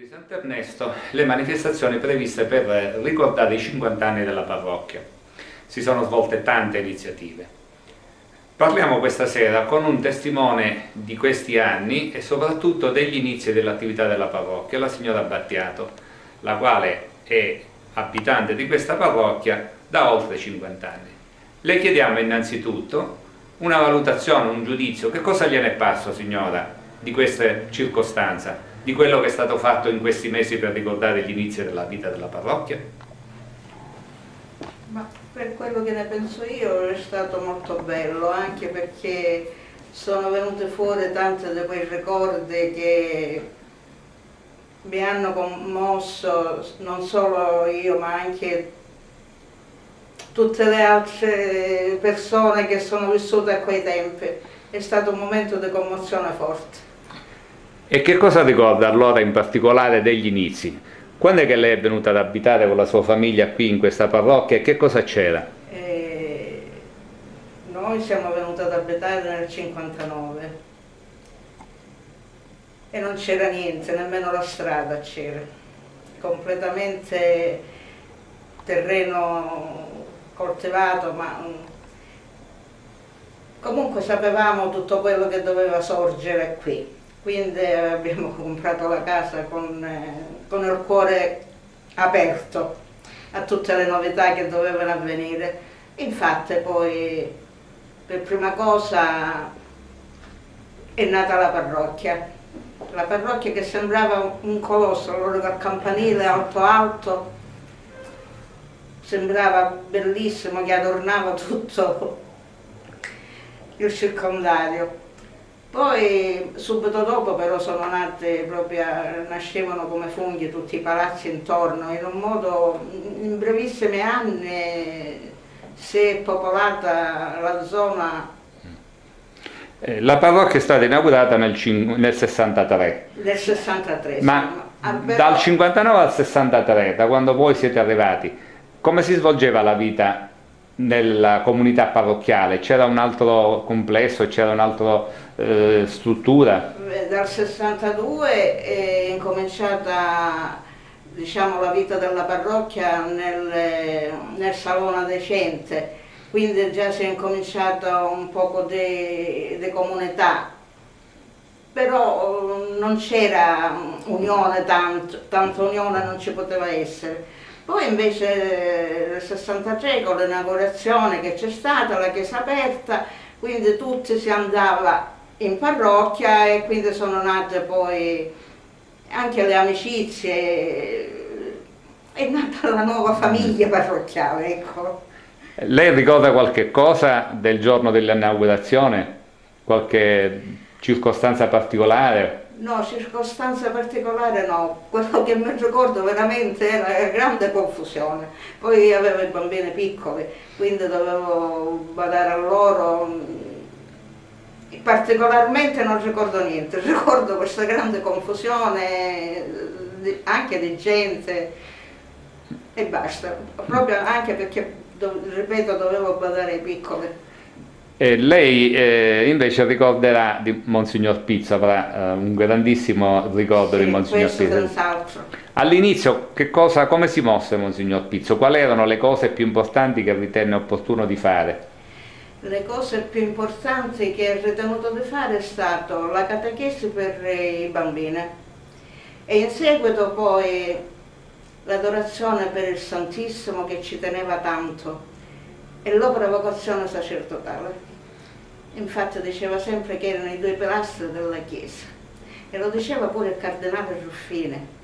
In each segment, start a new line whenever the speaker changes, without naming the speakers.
di Sant'Ernesto le manifestazioni previste per ricordare i 50 anni della parrocchia. Si sono svolte tante iniziative. Parliamo questa sera con un testimone di questi anni e soprattutto degli inizi dell'attività della parrocchia, la signora Battiato, la quale è abitante di questa parrocchia da oltre 50 anni. Le chiediamo innanzitutto una valutazione, un giudizio, che cosa gliene è parso signora di questa circostanza? Di quello che è stato fatto in questi mesi per ricordare gli inizi della vita della parrocchia?
Ma per quello che ne penso io è stato molto bello, anche perché sono venute fuori tante di quei ricordi che mi hanno commosso non solo io ma anche tutte le altre persone che sono vissute a quei tempi. È stato un momento di commozione forte.
E che cosa ricorda allora in particolare degli inizi? Quando è che lei è venuta ad abitare con la sua famiglia qui in questa parrocchia e che cosa c'era?
Eh, noi siamo venuti ad abitare nel 59 e non c'era niente, nemmeno la strada c'era, completamente terreno coltivato, ma mm, comunque sapevamo tutto quello che doveva sorgere qui quindi abbiamo comprato la casa con, eh, con il cuore aperto a tutte le novità che dovevano avvenire. Infatti poi per prima cosa è nata la parrocchia, la parrocchia che sembrava un colosso, allora col campanile alto alto, sembrava bellissimo che adornava tutto il circondario. Poi subito dopo però sono nate proprio, nascevano come funghi tutti i palazzi intorno, in un modo, in brevissimi anni si è popolata la zona.
Eh, la parrocchia è stata inaugurata nel, nel 63.
Nel 63.
Ma però... dal 59 al 63, da quando voi siete arrivati, come si svolgeva la vita nella comunità parrocchiale? C'era un altro complesso, c'era un'altra eh, struttura?
Dal 62 è incominciata diciamo, la vita della parrocchia nel, nel salone decente, quindi già si è incominciata un poco di, comunità, però non c'era unione, tanto, tanta unione non ci poteva essere. Poi invece nel 63 con l'inaugurazione che c'è stata, la chiesa aperta, quindi tutti si andava in parrocchia e quindi sono nate poi anche le amicizie, è nata la nuova famiglia parrocchiale, ecco.
Lei ricorda qualche cosa del giorno dell'inaugurazione? Qualche circostanza particolare?
No, circostanza particolare no, quello che mi ricordo veramente era grande confusione. Poi avevo i bambini piccoli, quindi dovevo badare a loro. Particolarmente non ricordo niente, ricordo questa grande confusione anche di gente e basta, proprio anche perché, ripeto, dovevo badare ai piccoli.
E lei eh, invece ricorderà di Monsignor Pizza, avrà eh, un grandissimo ricordo
sì,
di Monsignor Pizza. All'inizio come si mosse Monsignor Pizzo? Quali erano le cose più importanti che ritenne opportuno di fare?
Le cose più importanti che ha ritenuto di fare è stato la catechesi per i bambini e in seguito poi l'adorazione per il Santissimo che ci teneva tanto e l'opera vocazione sacerdotale. Infatti diceva sempre che erano i due pilastri della Chiesa e lo diceva pure il cardinale Ruffini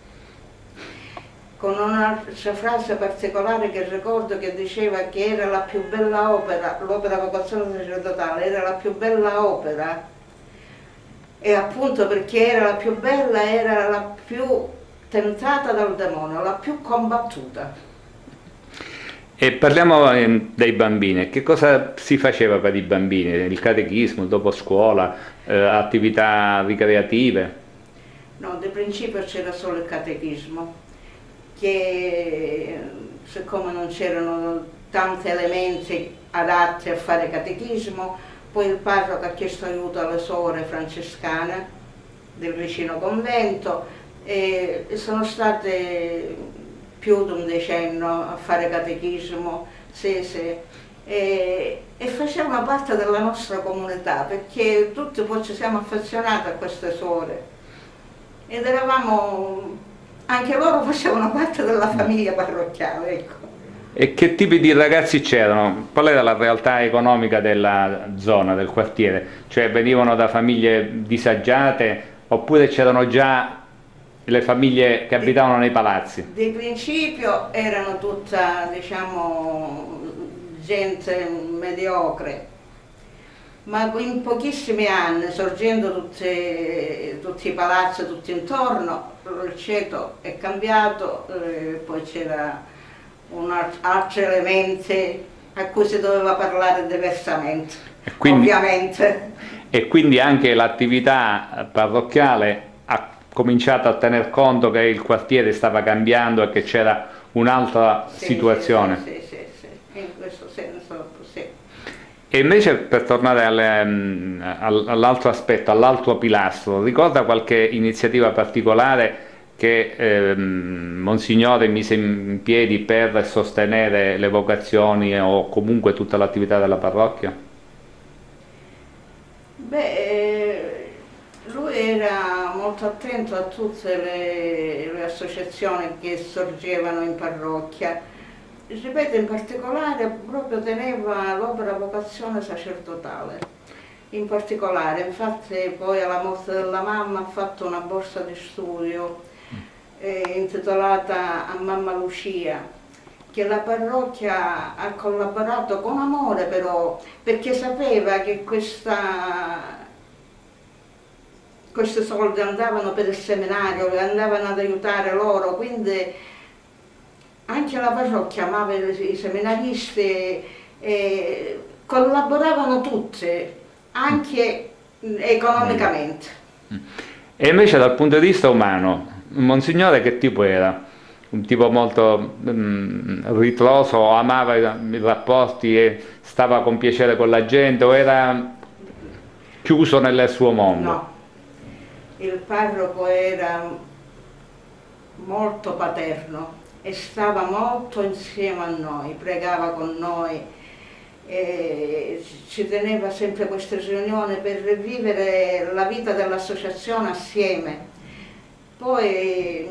con un'altra frase particolare che ricordo che diceva che era la più bella opera, l'opera vocazione sacerdotale, era la più bella opera e appunto perché era la più bella era la più tentata dal demonio, la più combattuta.
E parliamo ehm, dei bambini, che cosa si faceva per i bambini? Il catechismo, dopo scuola, eh, attività ricreative?
No, di principio c'era solo il catechismo, che siccome non c'erano tanti elementi adatti a fare catechismo, poi il parroco ha chiesto aiuto alle suore francescane del vicino convento e sono state più di un decennio a fare catechismo, sese, e, e facevano parte della nostra comunità perché tutti poi ci siamo affezionati a queste suore ed eravamo, anche loro facevano parte della famiglia parrocchiale. Ecco.
E che tipi di ragazzi c'erano? Qual era la realtà economica della zona, del quartiere? Cioè venivano da famiglie disagiate oppure c'erano già le famiglie che abitavano nei palazzi?
Di principio erano tutta, diciamo, gente mediocre, ma in pochissimi anni, sorgendo tutti, tutti i palazzi tutti intorno, il ceto è cambiato, eh, poi c'era un altro elemento a cui si doveva parlare diversamente, e quindi, ovviamente.
E quindi anche l'attività parrocchiale cominciato a tener conto che il quartiere stava cambiando e che c'era un'altra sì, situazione.
Sì, sì, sì, in questo senso sì.
E invece per tornare mm, all'altro aspetto, all'altro pilastro, ricorda qualche iniziativa particolare che eh, Monsignore mise in piedi per sostenere le vocazioni o comunque tutta l'attività della parrocchia?
Beh, eh, lui era molto attento a tutte le, le associazioni che sorgevano in parrocchia. Ripeto, in particolare proprio teneva l'opera vocazione sacerdotale in particolare, infatti poi alla morte della mamma ha fatto una borsa di studio eh, intitolata a Mamma Lucia che la parrocchia ha collaborato con amore però perché sapeva che questa, questi soldi andavano per il seminario, andavano ad aiutare loro, quindi anche la parrocchia amava i seminaristi e collaboravano tutte, anche economicamente.
E invece dal punto di vista umano, Monsignore che tipo era? Un tipo molto mm, ritroso, amava i, rapporti e stava con piacere con la gente o era chiuso nel suo mondo?
No, il parroco era molto paterno e stava molto insieme a noi, pregava con noi, ci teneva sempre queste riunioni per vivere la vita dell'associazione assieme. Poi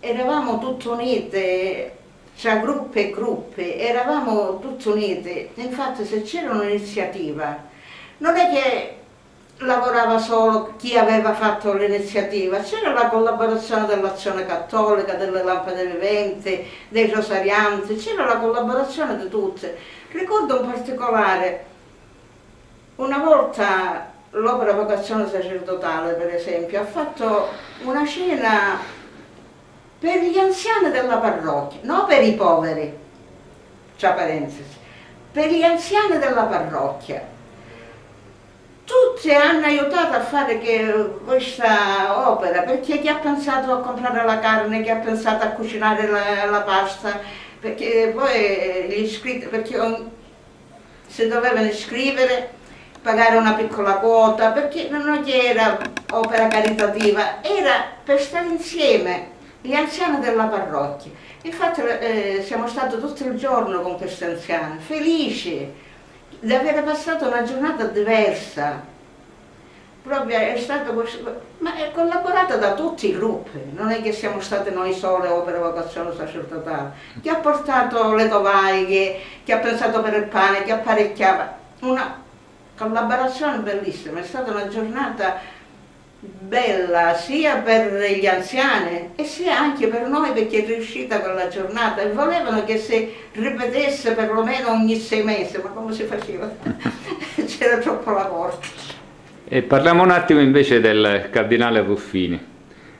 eravamo tutti uniti, tra gruppi e gruppi, eravamo tutti uniti, infatti se c'era un'iniziativa, non è che lavorava solo chi aveva fatto l'iniziativa, c'era la collaborazione dell'azione cattolica, delle lampade viventi, dei rosarianti, c'era la collaborazione di tutte. Ricordo in particolare, una volta l'opera vocazione sacerdotale per esempio ha fatto una cena per gli anziani della parrocchia, non per i poveri, tra parentesi, per gli anziani della parrocchia. Tutti hanno aiutato a fare questa opera, perché chi ha pensato a comprare la carne, chi ha pensato a cucinare la, la pasta, perché poi gli iscritti, perché si dovevano iscrivere pagare una piccola quota, perché non era opera caritativa, era per stare insieme gli anziani della parrocchia. Infatti eh, siamo stati tutto il giorno con questi anziani, felici di aver passato una giornata diversa. Proprio è stato ma è collaborata da tutti i gruppi, non è che siamo stati noi sole opera vocazione sacerdotale. Chi ha portato le tovaglie, chi ha pensato per il pane, chi apparecchiava, una collaborazione bellissima, è stata una giornata bella sia per gli anziani e sia anche per noi perché è riuscita quella giornata e volevano che si ripetesse perlomeno ogni sei mesi, ma come si faceva? C'era troppo lavoro.
E parliamo un attimo invece del cardinale Ruffini.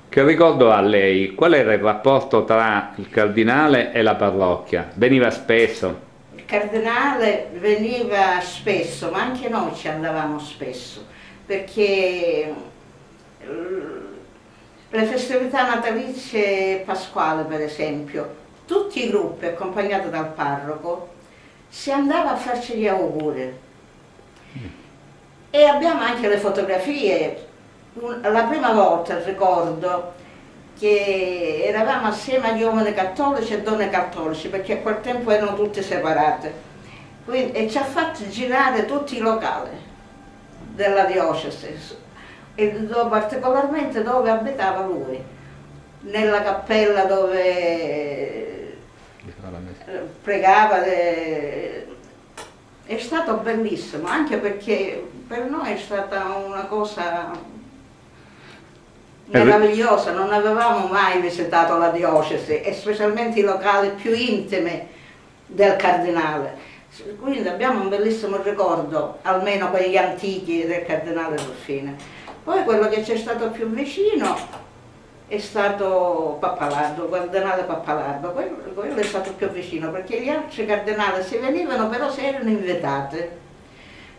Che ricordo ha lei? Qual era il rapporto tra il cardinale e la parrocchia? Veniva spesso?
cardinale veniva spesso, ma anche noi ci andavamo spesso, perché le festività natalizie e pasquale per esempio, tutti i gruppi accompagnati dal parroco si andava a farci gli auguri. E abbiamo anche le fotografie. La prima volta ricordo che eravamo assieme agli uomini cattolici e donne cattolici, perché a quel tempo erano tutte separate. Quindi, e ci ha fatto girare tutti i locali della diocesi, e particolarmente dove abitava lui, nella cappella dove pregava. è stato bellissimo, anche perché per noi è stata una cosa meravigliosa, non avevamo mai visitato la diocesi e specialmente i locali più intimi del cardinale. Quindi abbiamo un bellissimo ricordo, almeno quelli antichi del cardinale Ruffine. Poi quello che ci è stato più vicino è stato Pappalardo, il cardinale Pappalardo, quello, quello, è stato più vicino perché gli altri cardinali si venivano però si erano invitati,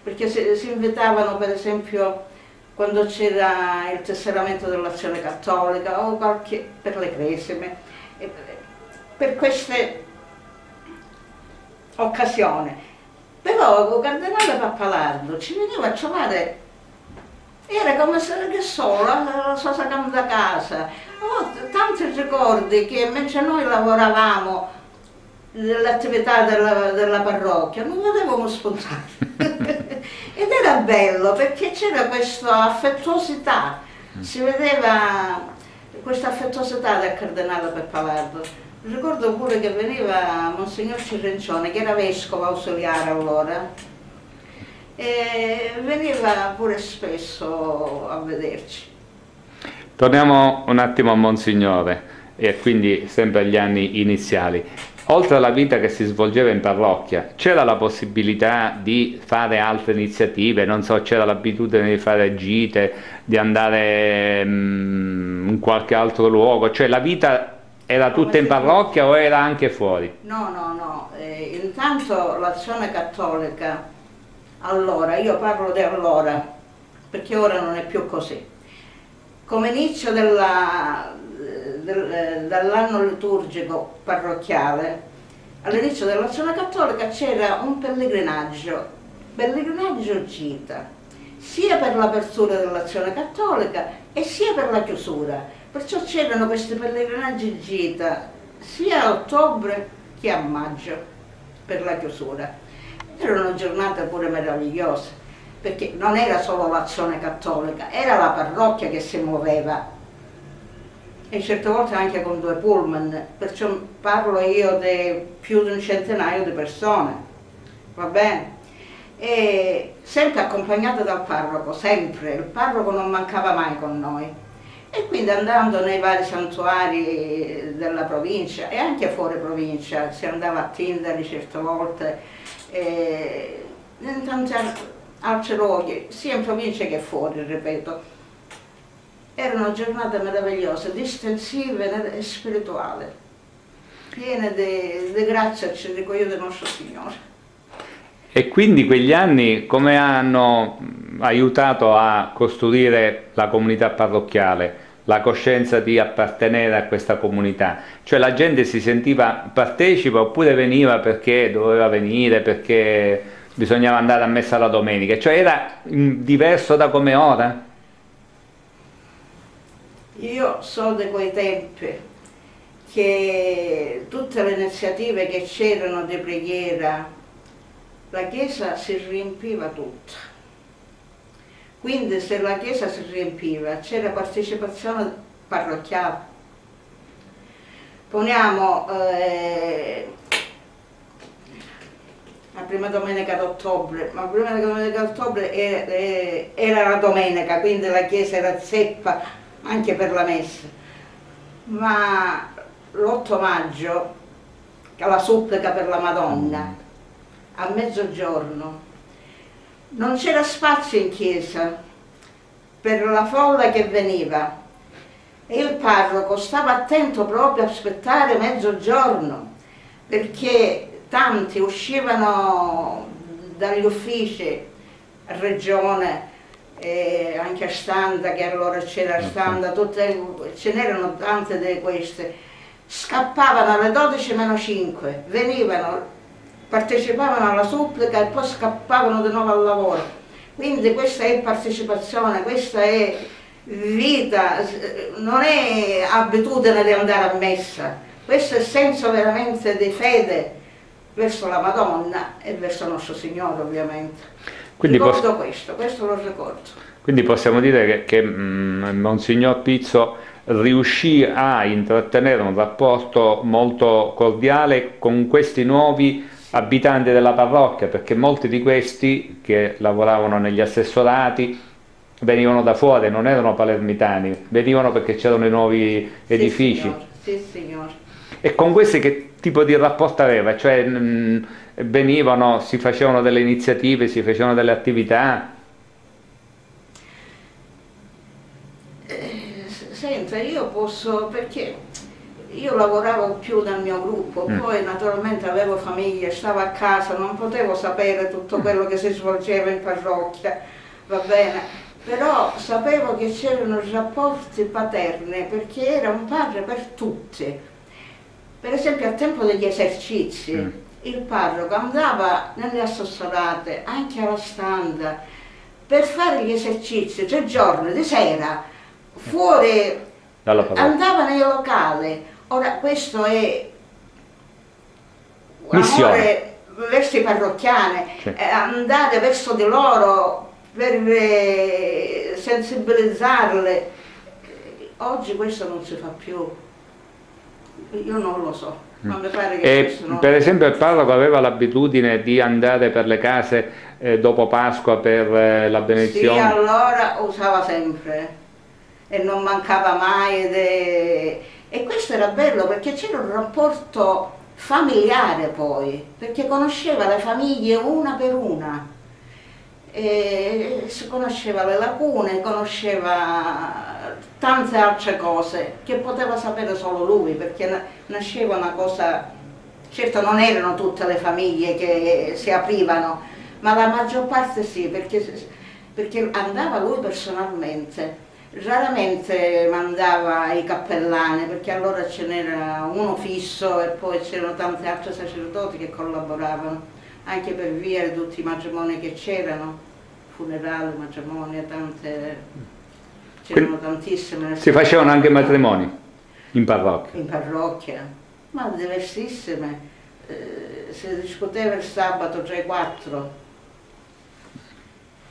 perché si, si invitavano per esempio quando c'era il tesseramento dell'azione cattolica o qualche, per le cresime, per queste occasioni. Però il cardinale Pappalardo ci veniva a trovare, era come se che solo, la sua seconda casa. Ho tanti ricordi che mentre noi lavoravamo nell'attività della, della, parrocchia non vedevamo spontaneo. Ed era bello perché c'era questa affettuosità, si vedeva questa affettuosità del cardinale Peppalardo. Ricordo pure che veniva Monsignor Cirencione, che era vescovo ausiliare allora, e veniva pure spesso a vederci.
Torniamo un attimo a Monsignore e quindi sempre agli anni iniziali. Oltre alla vita che si svolgeva in parrocchia, c'era la possibilità di fare altre iniziative, non so, c'era l'abitudine di fare gite, di andare mm, in qualche altro luogo, cioè la vita era tutta in parrocchia o era anche fuori?
No, no, no, eh, intanto l'azione cattolica, allora, io parlo di allora, perché ora non è più così. Come inizio della, del, dall'anno liturgico parrocchiale, all'inizio dell'azione cattolica c'era un pellegrinaggio, pellegrinaggio gita, sia per l'apertura dell'azione cattolica e sia per la chiusura. Perciò c'erano questi pellegrinaggi gita sia a ottobre che a maggio per la chiusura. Erano giornate pure meravigliose, perché non era solo l'azione cattolica, era la parrocchia che si muoveva e certe volte anche con due pullman, perciò parlo io di più di un centinaio di persone, va bene? E sempre accompagnata dal parroco, sempre, il parroco non mancava mai con noi. E quindi andando nei vari santuari della provincia e anche fuori provincia, si andava a Tindari certe volte, e in tanti altri luoghi, sia in provincia che fuori, ripeto erano giornate meravigliose, distensive e spirituali, piene di grazia, ci dico io, del nostro Signore.
E quindi quegli anni come hanno aiutato a costruire la comunità parrocchiale, la coscienza di appartenere a questa comunità? Cioè la gente si sentiva partecipa oppure veniva perché doveva venire, perché bisognava andare a messa la domenica? Cioè era diverso da come ora?
Io so di quei tempi che tutte le iniziative che c'erano di preghiera, la Chiesa si riempiva tutta. Quindi se la Chiesa si riempiva c'era partecipazione parrocchiale. Poniamo eh, la prima domenica d'ottobre, ma la prima domenica d'ottobre era, era, la domenica, quindi la chiesa era zeppa anche per la messa, ma l'8 maggio, la supplica per la Madonna, a mezzogiorno, non c'era spazio in chiesa per la folla che veniva. E il parroco stava attento proprio a aspettare mezzogiorno perché tanti uscivano dagli uffici a regione eh, anche a Standa, che allora c'era Standa, tutte, ce n'erano tante di queste, scappavano alle 12 meno 5, venivano, partecipavano alla supplica e poi scappavano di nuovo al lavoro. Quindi questa è partecipazione, questa è vita, non è abitudine di andare a messa, questo è senso veramente di fede verso la Madonna e verso nostro Signore ovviamente. Quindi ricordo questo, questo lo ricordo.
Quindi possiamo dire che, che mh, mm, Monsignor Pizzo riuscì a intrattenere un rapporto molto cordiale con questi nuovi abitanti della parrocchia, perché molti di questi che lavoravano negli assessorati venivano da fuori, non erano palermitani, venivano perché c'erano i nuovi edifici. Sì,
signor. Sì, signor.
E con questi che tipo di rapporto aveva? Cioè mh, mm, venivano, si facevano delle iniziative, si facevano delle attività?
Eh, senta, io posso, perché io lavoravo più nel mio gruppo, mm. poi naturalmente avevo famiglia, stavo a casa, non potevo sapere tutto quello che si svolgeva in parrocchia, va bene? Però sapevo che c'erano rapporti paterni perché era un padre per tutti per esempio al tempo degli esercizi, mm. il parroco andava nelle assessorate, anche alla standa, per fare gli esercizi tre giorni di sera, fuori, andava nei locali. Ora questo è un amore verso i parrocchiani, sì. eh, andare verso di loro per eh, sensibilizzarle. Oggi questo non si fa più. Io non lo so, ma mi pare che
e, non... Per esempio il parroco aveva l'abitudine di andare per le case eh, dopo Pasqua per eh, la benedizione?
Sì, allora usava sempre e non mancava mai de... e questo era bello perché c'era un rapporto familiare poi, perché conosceva le famiglie una per una. E conosceva le lacune, conosceva tante altre cose che poteva sapere solo lui perché nasceva una cosa, certo non erano tutte le famiglie che si aprivano, ma la maggior parte sì perché, perché andava lui personalmente. Raramente mandava i cappellani perché allora ce n'era uno fisso e poi c'erano tanti altri sacerdoti che collaboravano, anche per via di tutti i matrimoni che c'erano, funerali, matrimoni, tante c'erano tantissime.
Si facevano anche matrimoni in parrocchia?
In parrocchia, ma diversissime. Eh, si discuteva il sabato 3-4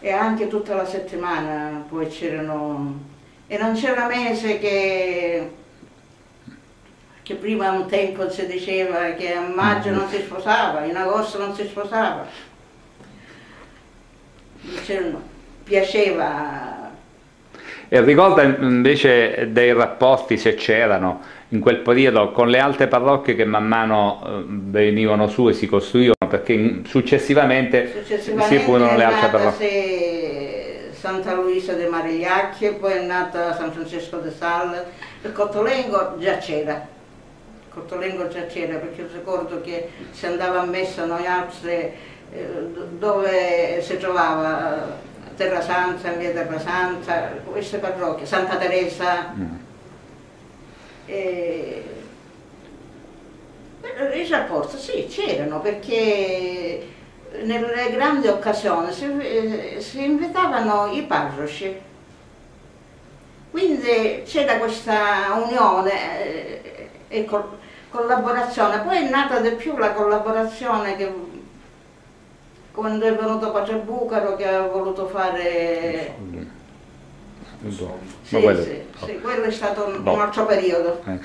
e anche tutta la settimana poi c'erano... E non c'era mese che, che prima un tempo si diceva che a maggio non si sposava, in agosto non si sposava. Piaceva
e ricorda invece dei rapporti, se c'erano, in quel periodo con le altre parrocchie che man mano eh, venivano su e si costruivano, perché successivamente,
successivamente si furono le altre parrocchie. Santa Luisa de Marigliacchi, poi è nata San Francesco de Sal, il Cottolengo già c'era. Il Cottolengo già c'era perché ricordo che si andava a messa noi altri eh, dove si trovava Terra Santa, via Terra Santa, queste parrocchie, Santa Teresa. Mm. E... I rapporti sì, c'erano perché nelle grandi occasioni si, eh, si invitavano i parroci, quindi c'era questa unione eh, e collaborazione, poi è nata di più la collaborazione che quando è venuto Padre Bucaro che ha voluto fare... Sì, sì, quello... sì, quello è stato un, no. un altro periodo. Eh.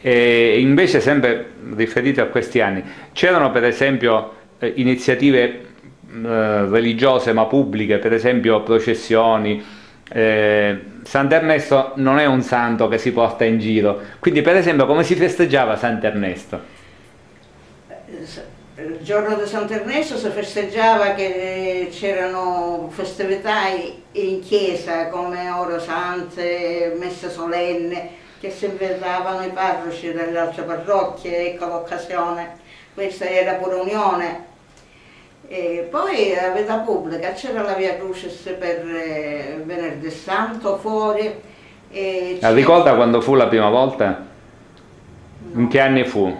E invece sempre riferito a questi anni, c'erano per esempio eh, iniziative eh, religiose ma pubbliche, per esempio processioni, eh, Sant'Ernesto non è un santo che si porta in giro, quindi per esempio come si festeggiava Sant'Ernesto?
il giorno di Sant'Ernesto si festeggiava che c'erano festività in chiesa come ore sante, messe solenne, che si invitavano i parroci delle altre parrocchie, ecco l'occasione, questa era pure unione. E poi a vita pubblica c'era la via Crucis per eh, venerdì santo fuori.
ricorda quando fu la prima volta? No. In che anni fu?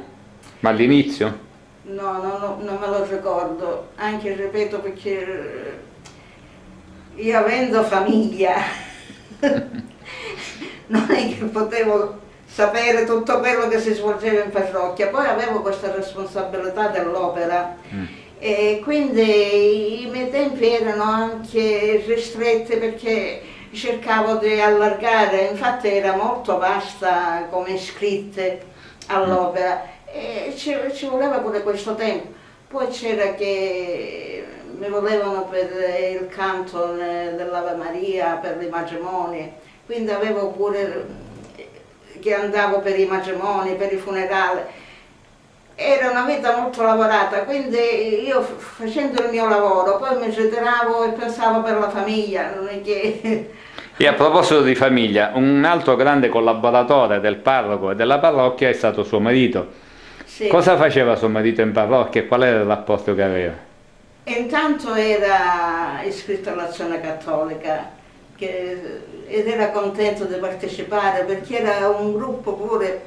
Ma all'inizio?
No, no, no, non me lo ricordo, anche ripeto perché io avendo famiglia non è che potevo sapere tutto quello che si svolgeva in parrocchia, poi avevo questa responsabilità dell'opera mm. E quindi i miei tempi erano anche ristretti perché cercavo di allargare, infatti era molto vasta come iscritte all'opera e ci, ci voleva pure questo tempo. Poi c'era che mi volevano per il canto dell'Ave Maria, per le matrimonie, quindi avevo pure che andavo per i matrimoni, per i funerali. Era una vita molto lavorata, quindi io facendo il mio lavoro poi mi ritiravo e pensavo per la famiglia, non è che...
E a proposito di famiglia, un altro grande collaboratore del parroco e della parrocchia è stato suo marito. Sì. Cosa faceva suo marito in parrocchia e qual era il rapporto che aveva?
Intanto era iscritto all'azione cattolica che, ed era contento di partecipare perché era un gruppo pure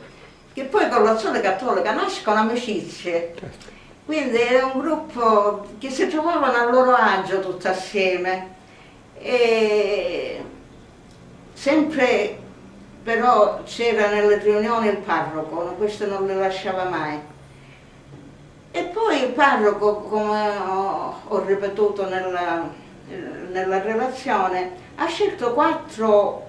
che poi con l'azione cattolica nascono amicizie. Certo. Quindi era un gruppo che si trovavano a loro agio tutti assieme. E sempre però c'era nelle riunioni il parroco, questo non le lasciava mai e poi il parroco, come ho, ho ripetuto nella, nella, relazione, ha scelto quattro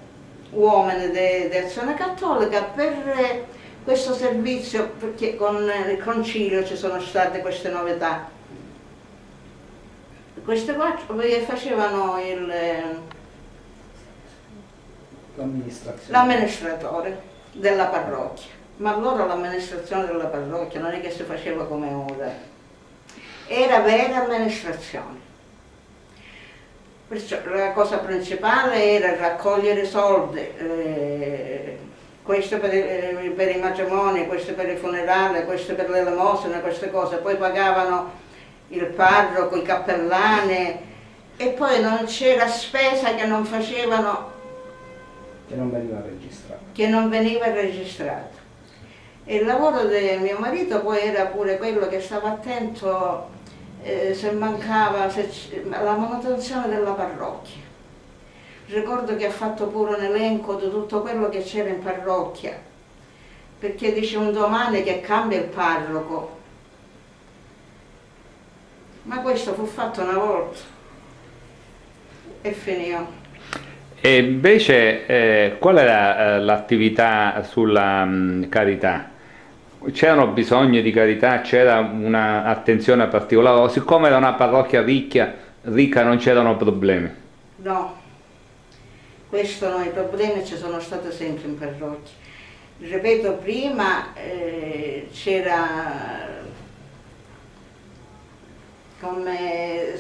uomini di azione cattolica per questo servizio, perché con il concilio ci sono state queste novità. Queste quattro facevano l'amministratore della parrocchia ma allora l'amministrazione della parrocchia non è che si faceva come ora, era vera amministrazione. Perciò la cosa principale era raccogliere soldi, eh, questo per, eh, per, i matrimoni, questo per i funerali, questo per le elemosine, queste cose, poi pagavano il parroco, i cappellani e poi non c'era spesa che non facevano
che non veniva registrata.
Che non veniva registrata. E il lavoro di mio marito poi era pure quello che stava attento eh, se mancava se la manutenzione della parrocchia. Ricordo che ha fatto pure un elenco di tutto quello che c'era in parrocchia, perché dice un domani che cambia il parroco. Ma questo fu fatto una volta e finì.
E invece eh, qual era eh, l'attività sulla mh, carità? c'erano bisogni di carità, c'era un'attenzione particolare, siccome era una parrocchia ricchia, ricca non c'erano problemi?
No, questo no, i problemi ci sono stati sempre in parrocchia. Ripeto, prima eh, c'era come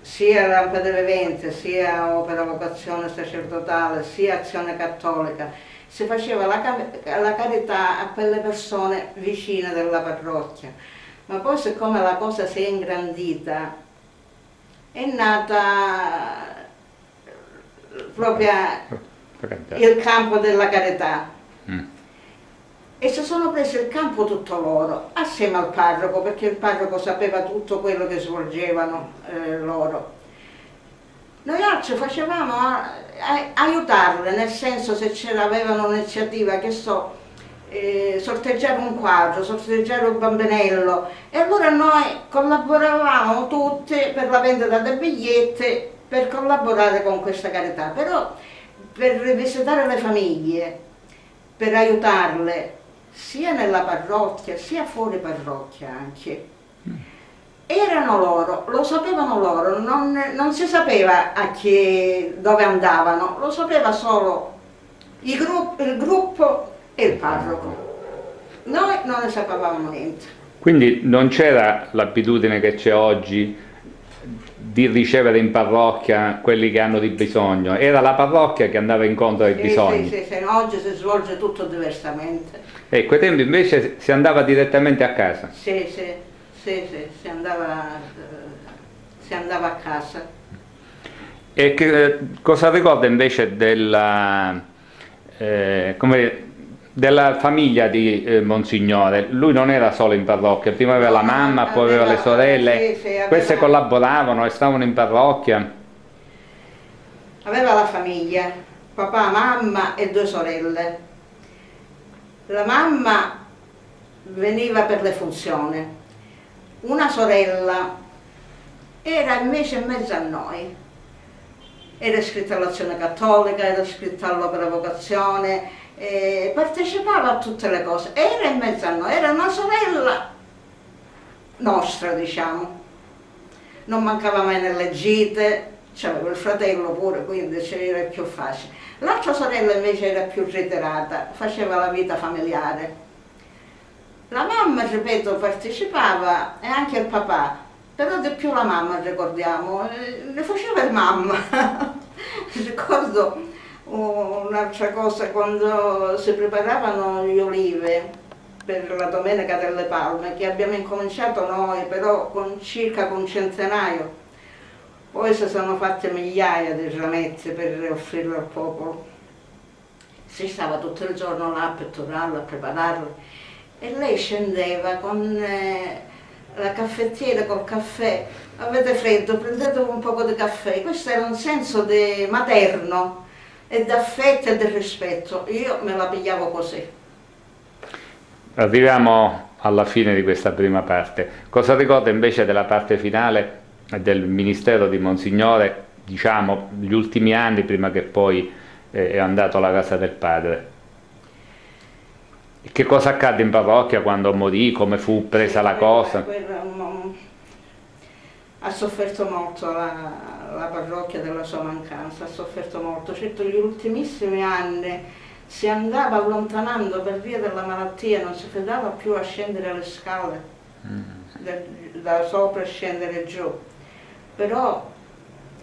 sia Rampa delle Vente, sia Opera Vocazione Sacerdotale, sia Azione Cattolica, si faceva la, la carità a quelle persone vicine della parrocchia. Ma poi siccome la cosa si è ingrandita, è nata proprio il campo della carità. Mm. E si sono presi il campo tutto loro, assieme al parroco, perché il parroco sapeva tutto quello che svolgevano eh, loro. Noi altri facevamo aiutarle, nel senso se avevano un'iniziativa, che so, eh, sorteggiare un quadro, sorteggiare un bambinello e allora noi collaboravamo tutti per la vendita dei biglietti per collaborare con questa carità, però per visitare le famiglie, per aiutarle sia nella parrocchia sia fuori parrocchia anche erano loro, lo sapevano loro, non, non si sapeva a chi, dove andavano, lo sapeva solo il, gruppo, il gruppo e il parroco. Noi non ne sapevamo niente.
Quindi non c'era l'abitudine che c'è oggi di ricevere in parrocchia quelli che hanno di bisogno, era la parrocchia che andava incontro ai
sì,
bisogni.
Sì, sì, oggi si svolge tutto diversamente.
E quei tempi invece si andava direttamente a casa?
Sì, sì. Sì, sì, si andava, si andava a casa.
E che, cosa ricorda invece della, eh, come, della famiglia di eh, Monsignore? Lui non era solo in parrocchia, prima aveva la mamma, aveva, poi aveva le sorelle, sì, aveva, queste collaboravano e stavano in parrocchia?
Aveva la famiglia, papà, mamma e due sorelle. La mamma veniva per le funzioni, una sorella era invece in mezzo a noi, era iscritta all'azione cattolica, era iscritta all'opera vocazione, eh, partecipava a tutte le cose, era in mezzo a noi, era una sorella nostra diciamo, non mancava mai nelle gite, c'aveva il fratello pure, quindi c'era più facile. L'altra sorella invece era più ritirata, faceva la vita familiare. La mamma, ripeto, partecipava e anche il papà, però di più la mamma ricordiamo, eh, le faceva il mamma. Ricordo un'altra cosa, quando si preparavano gli olive per la Domenica delle Palme, che abbiamo incominciato noi, però con circa un centenaio, poi si sono fatte migliaia di ramezze per offrirlo al popolo. Si stava tutto il giorno là per tornarlo, a prepararlo. E lei scendeva con eh, la caffettiera col caffè. Avete freddo, prendete un po' di caffè. Questo era un senso materno e d'affetto e di rispetto. Io me la pigliavo così.
Arriviamo alla fine di questa prima parte. Cosa ricorda invece della parte finale del Ministero di Monsignore, diciamo, gli ultimi anni prima che poi eh, è andato alla casa del padre. Che cosa accadde in parrocchia quando morì, come fu presa la cosa?
Quella, ha sofferto molto la, la, parrocchia della sua mancanza, ha sofferto molto. Certo gli ultimissimi anni si andava allontanando per via della malattia, non si fidava più a scendere le scale, mm. da, sopra e scendere giù però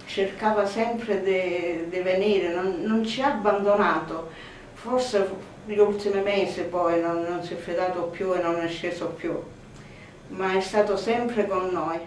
cercava sempre di venire, non, non, ci ha abbandonato, forse negli ultimi mesi poi non, non si è fidato più e non è sceso più, ma è stato sempre con noi.